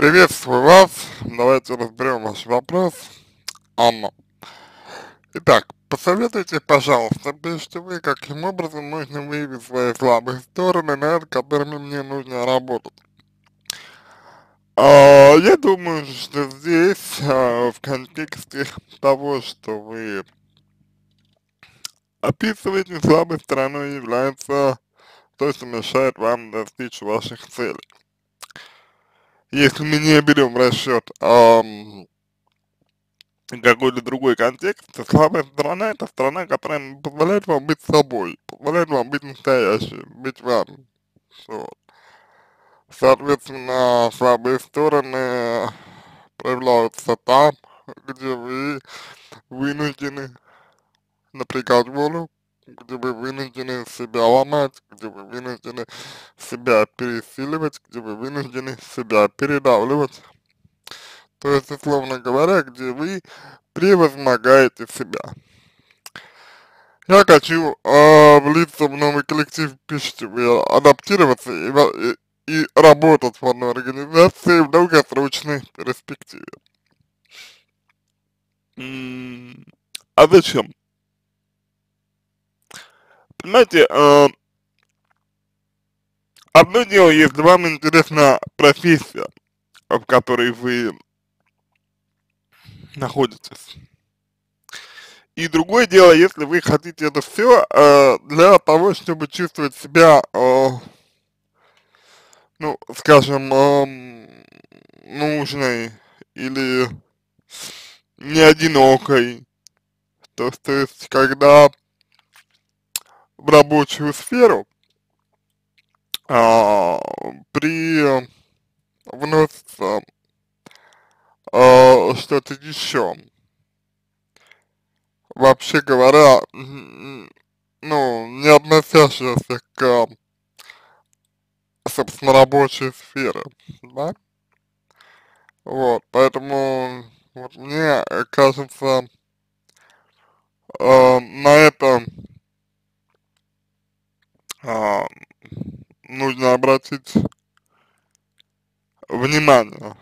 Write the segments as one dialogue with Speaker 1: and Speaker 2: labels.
Speaker 1: Приветствую вас. Давайте разберем ваш вопрос. Анна. Итак, посоветуйте, пожалуйста, пишите вы, каким образом можно выявить свои слабые стороны, над которыми мне нужно работать. А, я думаю, что здесь, а, в контексте того, что вы описываете, слабой стороной является то, что мешает вам достичь ваших целей. Если мы не берем в расчет эм, какой-то другой контекст, слабая сторона это сторона, которая позволяет вам быть собой, позволяет вам быть настоящим, быть вам. Вот. Соответственно, слабые стороны проявляются там, где вы вынуждены напрягать волю, где вы вынуждены себя ломать, где вы вынуждены себя пересиливать, где вы вынуждены себя передавливать. То есть, условно говоря, где вы превозмогаете себя. Я хочу э, влиться в новый коллектив, пишите вы, адаптироваться и, и, и работать в одной организации в долгосрочной перспективе. А зачем? Понимаете, э, одно дело, если вам интересна профессия, в которой вы находитесь. И другое дело, если вы хотите это все э, для того, чтобы чувствовать себя, э, ну, скажем, э, нужной или не одинокой. То есть, когда в рабочую сферу а, при вносится а, что-то еще. Вообще говоря, ну, не относящееся к, собственно, рабочей сфере, да? Вот, поэтому вот мне кажется, э, на это а, нужно обратить внимание.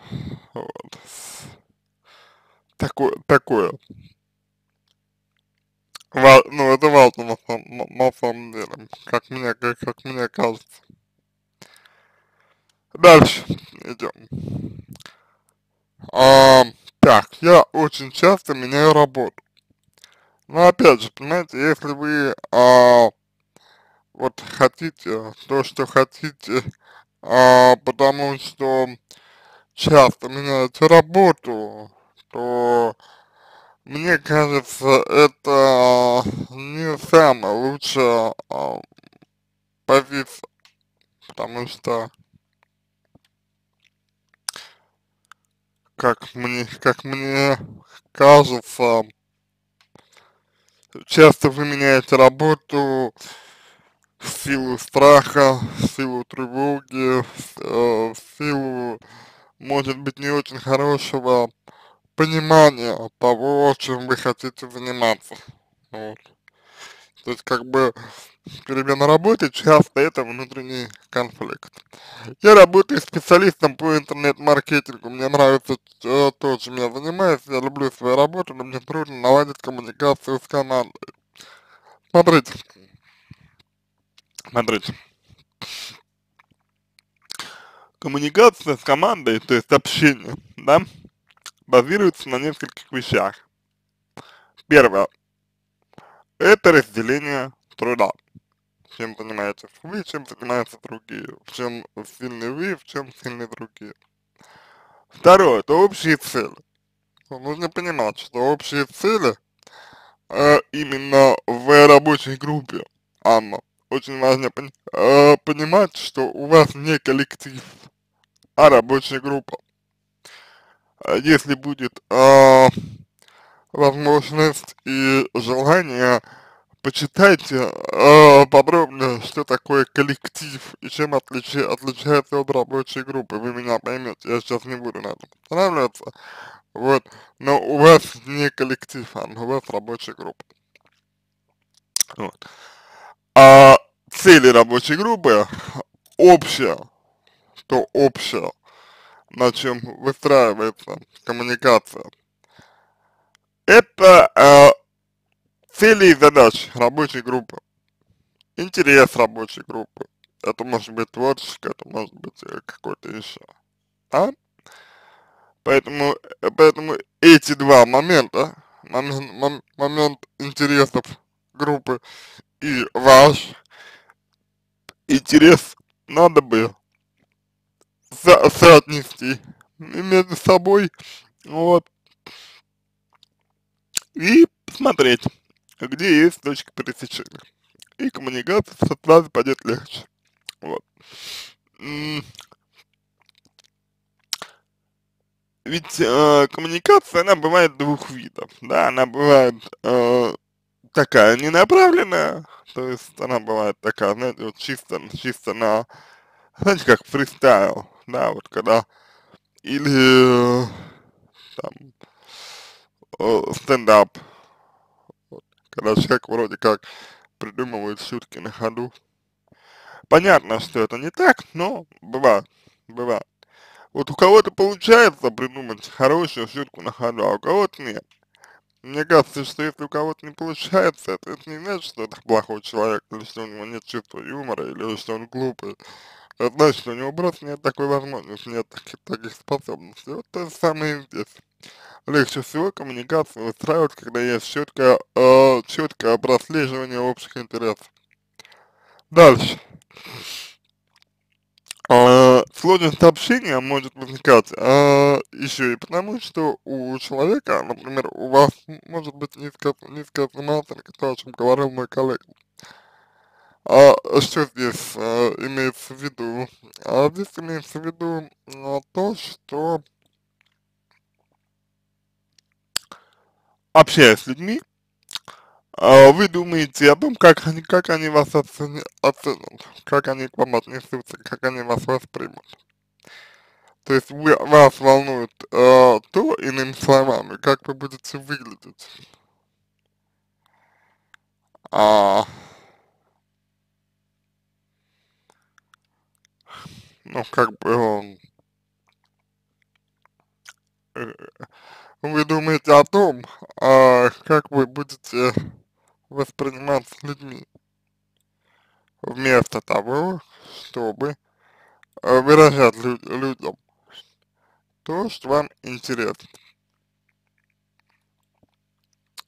Speaker 1: Вот. Такое, такое. Ва ну, это важно на, на, на самом деле, как мне, как, как мне кажется. Дальше идем. А, так, я очень часто меняю работу. Но опять же, понимаете, если вы а, вот хотите то, что хотите, а, потому что часто меняете работу, то мне кажется, это не самая лучшая а, позиция, потому что как мне, как мне кажется, часто вы меняете работу, в силу страха, в силу тревоги, э, в силу, может быть, не очень хорошего понимания того, чем вы хотите заниматься. Вот. То есть, как бы, перемена работы часто это внутренний конфликт. Я работаю специалистом по интернет-маркетингу, мне нравится э, то, чем я занимаюсь, я люблю свою работу, но мне трудно наладить коммуникацию с командой. Смотрите, Смотрите. Коммуникация с командой, то есть общение, да, базируется на нескольких вещах. Первое. Это разделение труда. Чем занимаетесь вы, чем занимаются другие. В чем сильны вы, в чем сильны другие. Второе. Это общие цели. Нужно понимать, что общие цели э, именно в рабочей группе, Анна, очень важно пон э, понимать, что у вас не коллектив, а рабочая группа. А если будет э, возможность и желание, почитайте э, подробно, что такое коллектив и чем отличи, отличается от рабочей группы. Вы меня поймете, я сейчас не буду на этом останавливаться. Вот, но у вас не коллектив, а у вас рабочая группа. Вот. А цели рабочей группы общая, то общая, на чем выстраивается коммуникация. Это э, цели и задачи рабочей группы, интерес рабочей группы. Это может быть творческое, это может быть э, какое-то еще. А? Поэтому, э, поэтому эти два момента, момент, мом, момент интересов группы и ваш интерес надо бы со соотнести между собой, вот, и посмотреть, где есть точки пересечения. И коммуникация сразу пойдет легче. Вот. Ведь э, коммуникация, она бывает двух видов, да, она бывает э, такая ненаправленная, то есть она бывает такая, знаете, вот чисто, чисто на, знаете, как фристайл, да, вот когда, или там стендап, вот, когда человек вроде как придумывает шутки на ходу. Понятно, что это не так, но бывает, бывает. Вот у кого-то получается придумать хорошую шутку на ходу, а у кого-то нет. Мне кажется, что если у кого-то не получается, это, не значит, что это плохой человек, или что у него нет чувства юмора, или что он глупый. Это значит, что у него просто нет такой возможности, нет таких, таких способностей. Вот то же самое и здесь. Легче всего коммуникацию выстраивать, когда есть четкое, э, четкое прослеживание общих интересов. Дальше. А, сложность общения может возникать а, еще и потому, что у человека, например, у вас может быть низкая, низкая самооценка, то, о чем говорил мой коллега. А что здесь а, имеется в виду? А здесь имеется в виду а, то, что общаясь с людьми, а вы думаете о том, как они, как они вас оценят, как они к вам отнесутся, как они вас воспримут. То есть вы, вас волнует э, то, иными словами, как вы будете выглядеть. А, ну, как бы, э, вы думаете о том, а, как вы будете восприниматься людьми, вместо того, чтобы э, выражать лю людям то, что вам интересно.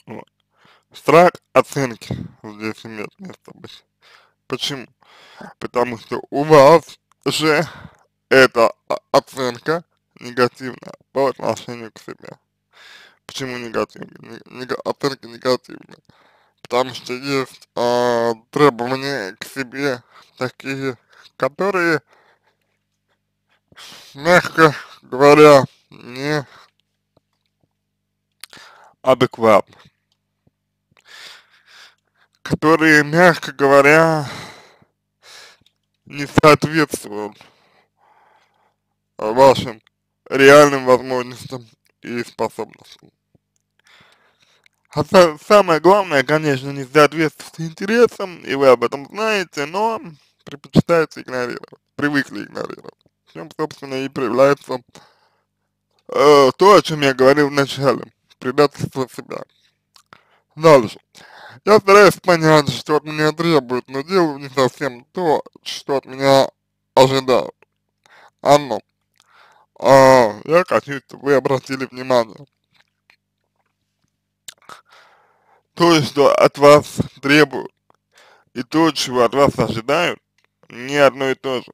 Speaker 1: Вот. Страх оценки здесь имеет место быть. Почему? Потому что у вас же эта оценка негативная по отношению к себе. Почему негативная? Нег оценка негативная потому что есть э, требования к себе такие, которые, мягко говоря, не адекватны, которые, мягко говоря, не соответствуют вашим реальным возможностям и способностям. А самое главное, конечно, не соответствует интересам, и вы об этом знаете, но предпочитаете игнорировать, привыкли игнорировать. Чем, собственно, и проявляется э, то, о чем я говорил в начале, предательство себя. Дальше. Я стараюсь понять, что от меня требуют, но делаю не совсем то, что от меня ожидают. Оно. А, я хочу, чтобы вы обратили внимание. То, что от вас требуют, и то, чего от вас ожидают, не одно и то же.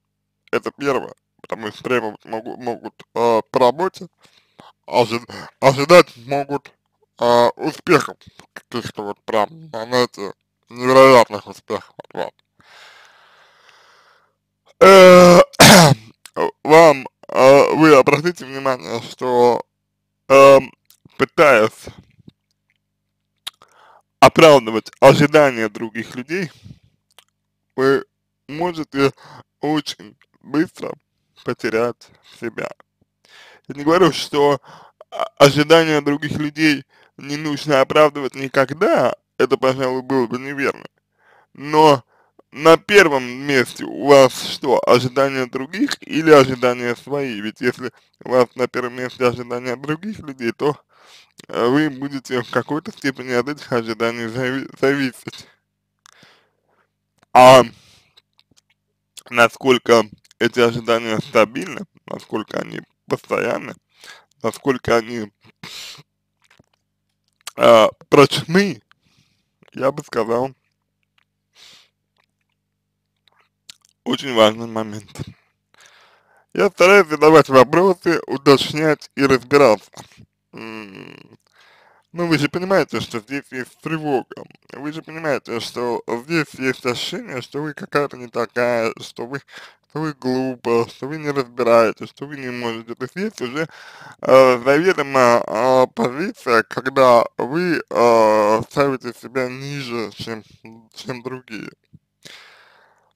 Speaker 1: Это первое, потому что требовать могут, могут э, по работе, ожи, ожидать могут э, успехов, каких-то вот прям, знаете, невероятных успехов от вас. Э, вам, э, вы обратите внимание, что э, пытаясь оправдывать ожидания других людей, вы можете очень быстро потерять себя. Я не говорю, что ожидания других людей не нужно оправдывать никогда, это, пожалуй, было бы неверно. Но на первом месте у вас что, ожидания других или ожидания свои? Ведь если у вас на первом месте ожидания других людей, то вы будете в какой-то степени от этих ожиданий зави зависеть. А насколько эти ожидания стабильны, насколько они постоянны, насколько они э, прочны, я бы сказал, очень важный момент. Я стараюсь задавать вопросы, уточнять и разбираться. Ну, вы же понимаете, что здесь есть тревога. Вы же понимаете, что здесь есть ощущение, что вы какая-то не такая, что вы, что вы глупо, что вы не разбираетесь, что вы не можете. То есть есть уже э, заведомо э, позиция, когда вы э, ставите себя ниже, чем, чем другие.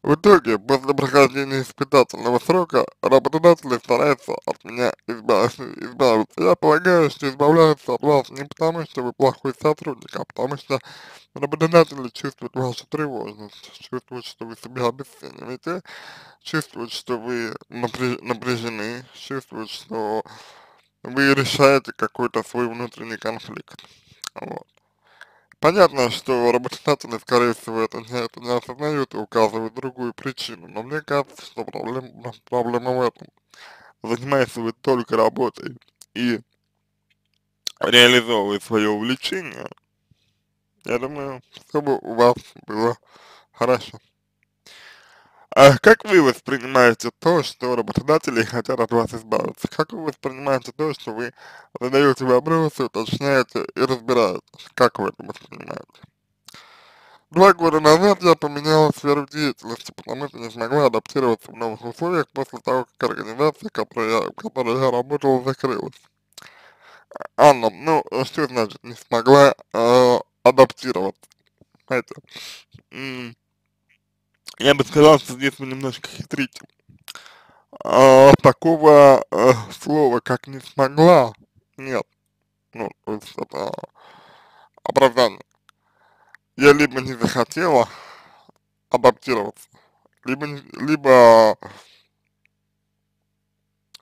Speaker 1: В итоге, после прохождения испытательного срока, работодатели стараются от меня избавиться. Я полагаю, что избавляются от вас не потому, что вы плохой сотрудник, а потому что работодатели чувствуют вашу тревожность, чувствуют, что вы себя обесцениваете, чувствуют, что вы напряжены, чувствуют, что вы решаете какой-то свой внутренний конфликт. Вот. Понятно, что работодатели, скорее всего, это не, это не осознают и указывают другую причину, но мне кажется, что проблема, проблема в этом. Занимаясь вы только работой и реализовывая свое увлечение, я думаю, чтобы у вас было хорошо. А как вы воспринимаете то, что работодатели хотят от вас избавиться? Как вы воспринимаете то, что вы задаете вопросы, уточняете и разбираетесь? Как вы это воспринимаете? Два года назад я поменяла сферу деятельности, потому что не смогла адаптироваться в новых условиях после того, как организация, которая, в которой я работала, закрылась. Анна, ну, что значит не смогла э, адаптироваться? Знаете, я бы сказал, что здесь вы немножко хитрите. А, такого а, слова, как не смогла, нет. Ну, то есть это оправдание. Я либо не захотела адаптироваться, либо, либо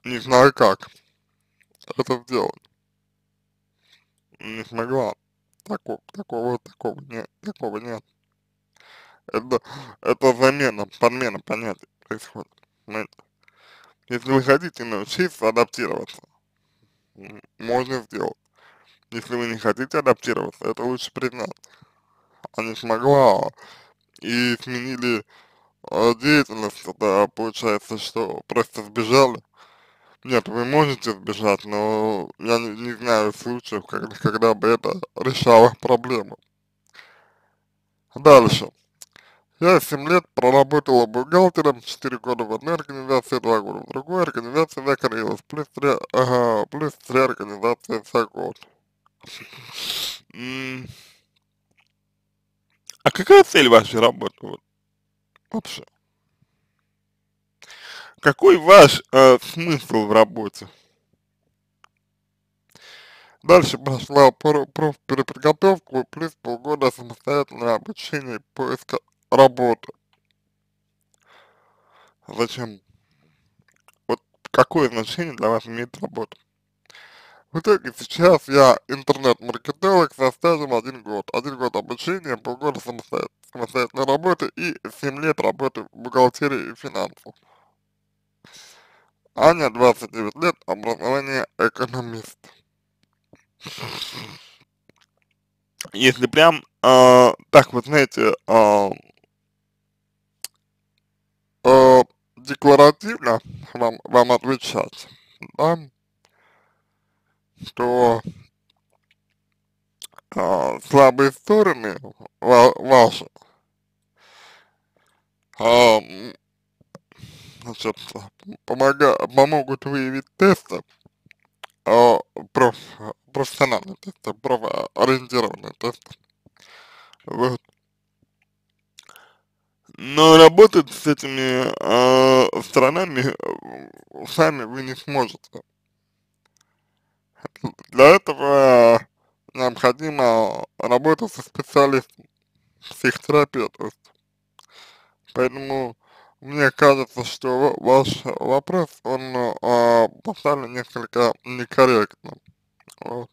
Speaker 1: не знаю как это сделать. Не смогла. Такого, такого, такого нет, такого нет это, это замена, подмена понятий происходит, понимаете. Если вы хотите научиться адаптироваться, можно сделать. Если вы не хотите адаптироваться, это лучше признать. А не смогла и сменили э, деятельность, это получается, что просто сбежали. Нет, вы можете сбежать, но я не, не знаю случаев, когда, когда бы это решало проблему. Дальше. Я 7 лет проработала бухгалтером, 4 года в одной организации, 2 года в другой организации закрылась, плюс 3, ага, плюс 3 организации за год. А какая цель вашей работы вот, вообще? Какой ваш э, смысл в работе? Дальше прошла профпереподготовку, плюс полгода самостоятельного обучения и поиска работа. Зачем? Вот какое значение для вас имеет работа? В итоге сейчас я интернет-маркетолог со стажем один год. Один год обучения, полгода самостоятельной, самостоятельной работы и 7 лет работы в бухгалтерии и финансах. Аня, 29 лет, образование экономист. Если прям, э, так вот, знаете, э, э, декларативно вам, вам отвечать, да, что э, слабые стороны ва ваши, э, значит, помога помогут выявить тесты, э, проф профессиональные тесты, профориентированные тесты, вот, но работать с этими э, сторонами сами вы не сможете. Для этого необходимо работать со специалистом, психотерапевтом, Поэтому мне кажется, что ваш вопрос, он э, поставлен несколько некорректно. Вот.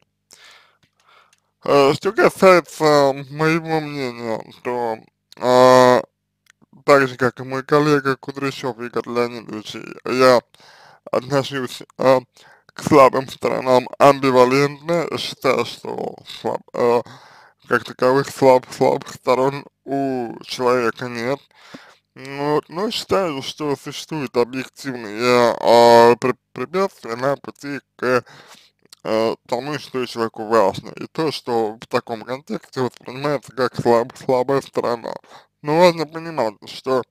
Speaker 1: Э, что касается моего мнения, то так же, как и мой коллега Кудряшов Игорь Леонидович, я отношусь э, к слабым сторонам амбивалентно, считаю, что слаб, э, как таковых слаб, слабых сторон у человека нет. Вот, но считаю, что существуют объективные э, препятствия на пути к э, тому, что человеку важно, и то, что в таком контексте воспринимается как слаб, слабая сторона. Но важно понимать, что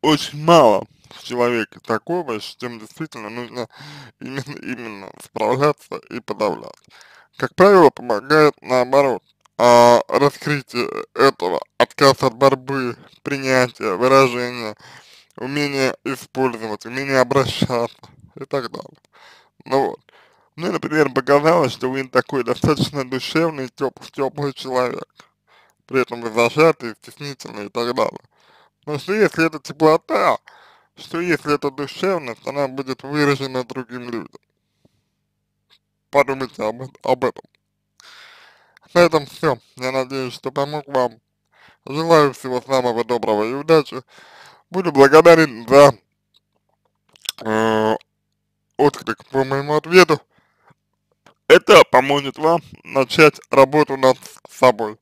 Speaker 1: очень мало в человеке такого, с чем действительно нужно именно, именно справляться и подавлять. Как правило, помогает наоборот, а, раскрытие этого, отказ от борьбы, принятие, выражение, умение использовать, умение обращаться и так далее. Ну вот. Мне, например, показалось, что вы такой достаточно душевный, теп теплый человек. При этом вы зажатый, стеснительный и так далее. Но что если эта теплота, что если эта душевность, она будет выражена другим людям? Подумайте об, об этом. На этом все. Я надеюсь, что помог вам. Желаю всего самого доброго и удачи. Буду благодарен за э, отклик по моему ответу. Это поможет вам начать работу над собой.